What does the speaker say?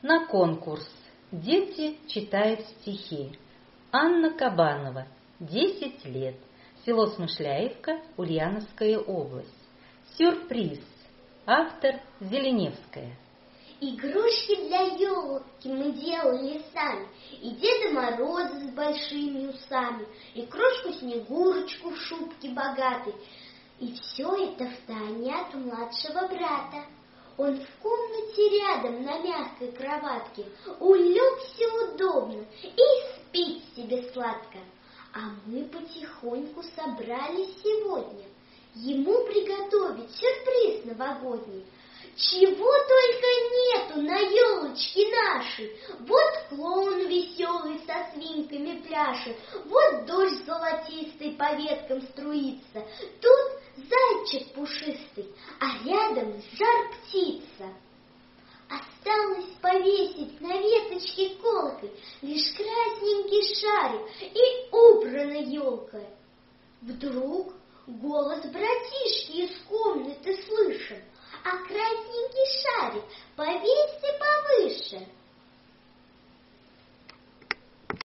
На конкурс. Дети читают стихи. Анна Кабанова, 10 лет. Село Смышляевка, Ульяновская область. Сюрприз. Автор Зеленевская. Игрушки для елки мы делали сами, И Деда Мороза с большими усами, И крошку-снегурочку в шубке богатой. И все это в тайне от младшего брата. Он в комнате рядом на мягкой кроватке улегся удобно и спит себе сладко. А мы потихоньку собрались сегодня ему приготовить сюрприз новогодний. Чего только нету на елочке нашей. Вот клоун веселый со свинками пляшет, вот дождь золотистый по веткам струится, тут зайчик пушистый, а рядом жар птица. Осталось повесить на веточке колкой лишь красненький шарик и убрана елка. Вдруг голос братишки из комнаты слышен, а красненький шарик повесить